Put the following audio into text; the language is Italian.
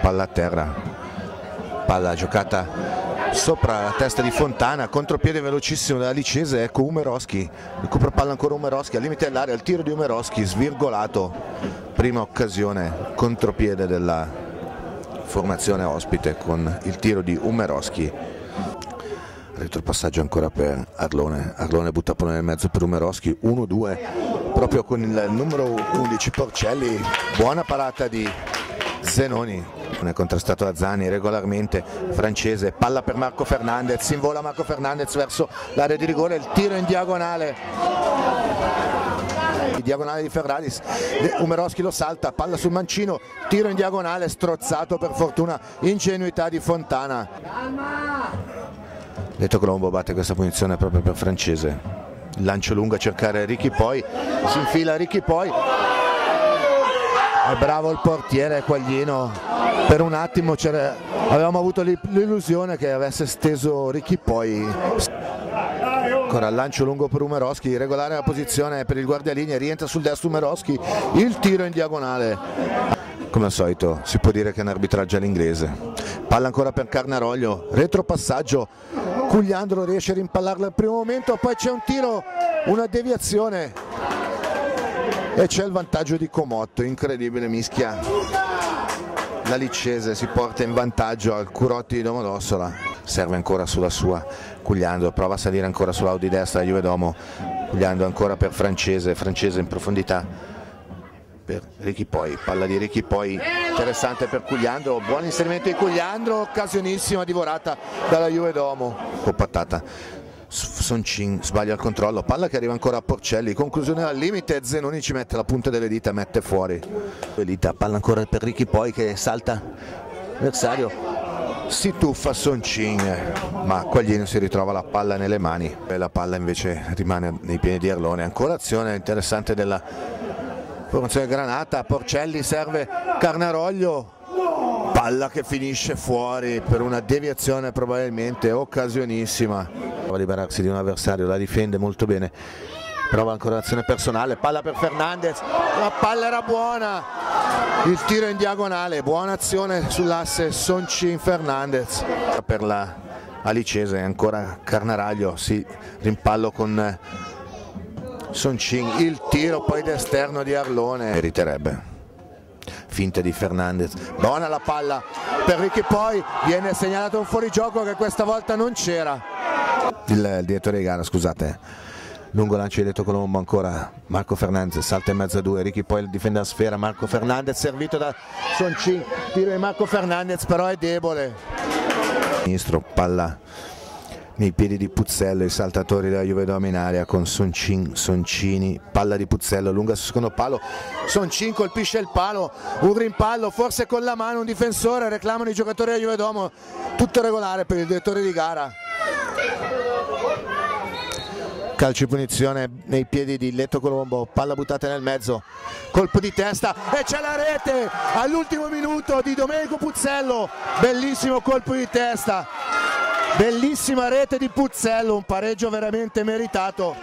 palla a terra, palla giocata sopra la testa di Fontana, contropiede velocissimo della Licese, ecco Umeroschi, recupera palla ancora Umeroschi, al limite dell'area, il tiro di Umeroschi, svirgolato, prima occasione, contropiede della formazione ospite con il tiro di Umeroschi. Retropassaggio ancora per Arlone, Arlone butta palla nel mezzo per Umeroschi, 1-2 proprio con il numero 11 Porcelli, buona parata di Zenoni, non è contrastato da Zani regolarmente, francese, palla per Marco Fernandez, in vola Marco Fernandez verso l'area di rigore, il tiro in diagonale diagonale di Ferraris, Umeroschi lo salta, palla sul mancino, tiro in diagonale, strozzato per fortuna, ingenuità di Fontana. Detto Colombo batte questa punizione proprio per francese. Lancio lungo a cercare Ricky Poi, si infila Ricky Poi, è bravo il portiere Quaglino per un attimo avevamo avuto l'illusione che avesse steso Ricchi poi ancora il lancio lungo per Umeroschi regolare la posizione per il guardialinea rientra sul destro Umeroschi il tiro in diagonale. Come al solito si può dire che è un arbitraggio all'inglese. Palla ancora per Carnaroglio retropassaggio. Cugliandro riesce a rimpallarla al primo momento poi c'è un tiro una deviazione. E c'è il vantaggio di Comotto, incredibile mischia. La Licese si porta in vantaggio al Curotti di Domodossola, serve ancora sulla sua Cugliando, prova a salire ancora sull'Audi destra Juve Domo, Cugliando ancora per Francese, Francese in profondità per Ricky Poi, palla di Ricky Poi interessante per Cugliandro, buon inserimento di Cugliandro, occasionissima divorata dalla Juve Domo, compattata Soncin sbaglia il controllo, palla che arriva ancora a Porcelli, conclusione al limite, Zenoni ci mette la punta delle dita, mette fuori. Elita, palla ancora per Ricky poi che salta l'avversario, si tuffa Soncin, ma Quaglino si ritrova la palla nelle mani e la palla invece rimane nei piedi di Erlone. Ancora azione interessante della formazione Granata, Porcelli serve Carnaroglio, palla che finisce fuori per una deviazione probabilmente occasionissima prova a liberarsi di un avversario, la difende molto bene, prova ancora l'azione personale, palla per Fernandez, la palla era buona, il tiro in diagonale, buona azione sull'asse Soncin Fernandez. Per la Alicese, ancora Carnaraglio, si rimpallo con Soncin, il tiro poi d'esterno di Arlone, meriterebbe. Finte di Fernandez, buona la palla per Ricchi poi viene segnalato un fuorigioco che questa volta non c'era il, il direttore di gara, scusate. Lungo lancio di Letto Colombo ancora Marco Fernandez, salta in mezzo a due, Ricky poi difende la sfera, Marco Fernandez servito da Soncin, tiro di Marco Fernandez però è debole. Ministro, palla nei piedi di Puzzello, i saltatori della Juve Dominaria con Soncin, Soncini, palla di Puzzello, lunga sul secondo palo, Soncin colpisce il palo, un rimpallo, forse con la mano un difensore, reclamano i giocatori della Juve Domo, tutto regolare per il direttore di gara calcio di punizione nei piedi di Letto Colombo, palla buttata nel mezzo, colpo di testa. E c'è la rete. All'ultimo minuto di Domenico Puzzello, bellissimo colpo di testa, bellissima rete di Puzzello, un pareggio veramente meritato.